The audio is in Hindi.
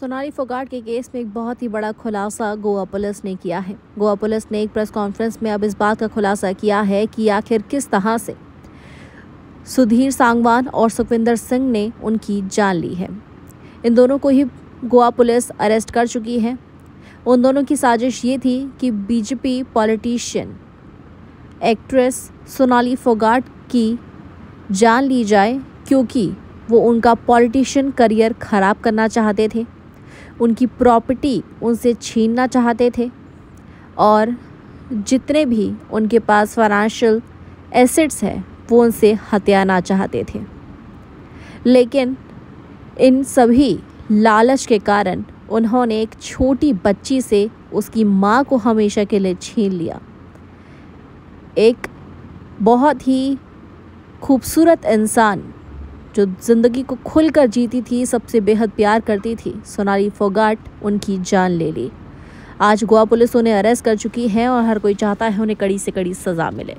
सोनाली फोगाट के केस में एक बहुत ही बड़ा खुलासा गोवा पुलिस ने किया है। गोवा पुलिस ने एक प्रेस कॉन्फ्रेंस में अब इस बात का खुलासा किया है कि आखिर किस तरह से सुधीर सांगवान और सुखविंदर सिंह ने उनकी जान ली है। इन दोनों को ही गोवा पुलिस अरेस्ट कर चुकी है। उन दोनों की साजिश ये थी कि BJP politician actress Sonali Phogat की जान ली जाए क्योंकि वो उनका पॉलिटिशियन करियर ख़राब करना चाहते थे। उनकी प्रॉपर्टी उनसे छीनना चाहते थे और जितने भी उनके पास फाइनेंशियल एसेट्स हैं, वो उनसे हत्याना चाहते थे। लेकिन इन सभी लालच के कारण उन्होंने एक छोटी बच्ची से उसकी माँ को हमेशा के लिए छीन लिया। एक बहुत ही खूबसूरत इंसान जो ज़िंदगी को खुलकर जीती थी, सबसे बेहद प्यार करती थी। सोनाली फोगाट उनकी जान ले ली। आज गोवा पुलिस उन्हें अरेस्ट कर चुकी है और हर कोई चाहता है उन्हें कड़ी से कड़ी सज़ा मिले।